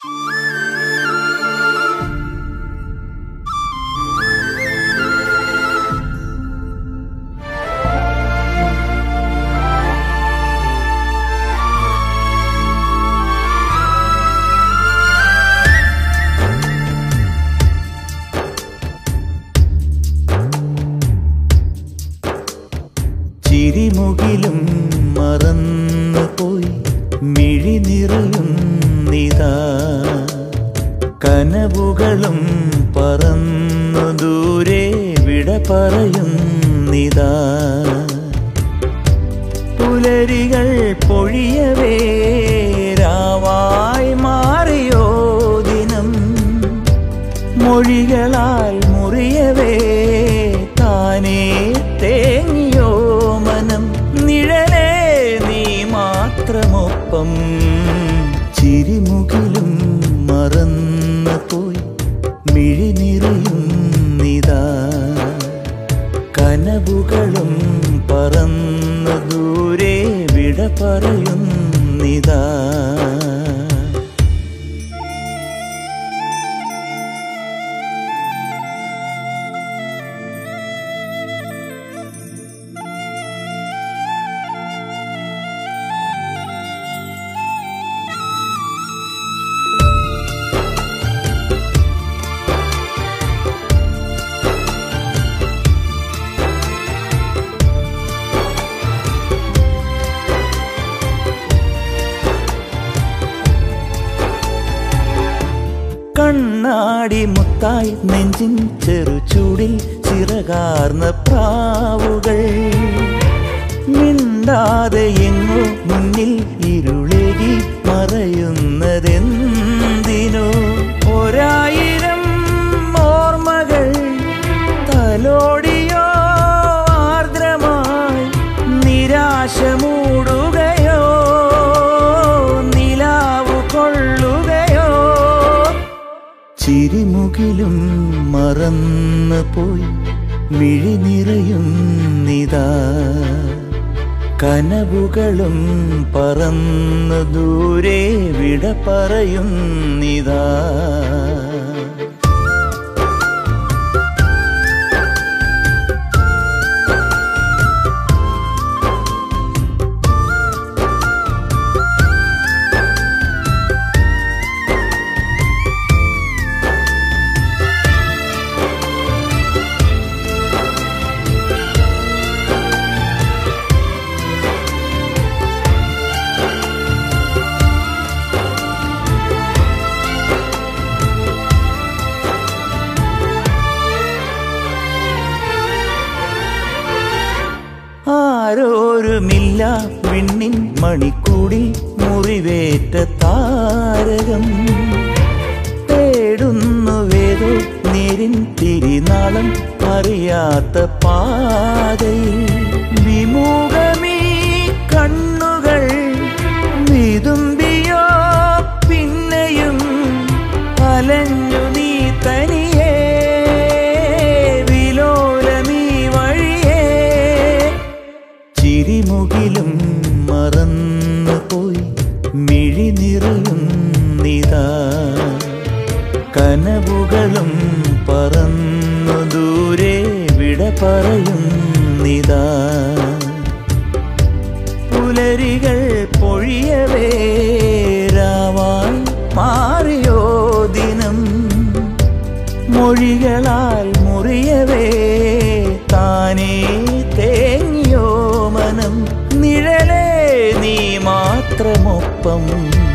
ചിരിമുകിലും വിട പറയും നിതാ. പുലരികൾ പൊഴിയവേ രാവായി മാറിയോ ദിനം. മൊഴികളാൽ മുറിയവേ താനേ തേങ്ങിയോ മനം. നിഴലേ നീ മാത്രമൊപ്പം. ചിരിമുകിലും മറന്നു പോയി മിഴി കനവുകളും പറന്നു ദൂരെ വിട പറയും കണ്ണാടി മുത്തായി നെഞ്ചിൻ ചെറുചൂടിൽ ചിറകാർന്ന പ്രാവുകൾ. മിണ്ടാതെ എങ്ങോ മുന്നിൽ ഇരുളേകി ചിരിമുകിലും മറന്നു പോയി മിഴി നിറയും നിതാ. കനവുകളും പറന്നു ദൂരെ വിട പറയും ആരോരുമില്ല വിണ്ണിൻ മണിക്കൂടി മുറിവേറ്റ താരകം. തേടുന്നുവേതോ നേരിൻ തിരിനാളം അറിയാത്ത പാതയിൽ. വിമുഖമീ കണ്ണുകൾ വിതുമ്പിയോ പിന്നെയും അലഞ്ഞു ചിരിമുകിലും മറന്നു പോയി മിഴി നിറയും നിതാ. കനവുകളും പറന്നു ദൂരെ വിട പറയും നിതാ. പുലരികൾ പൊഴിയവേ രാവായി മാറിയോ ദിനം. മൊഴികളാൽ pão.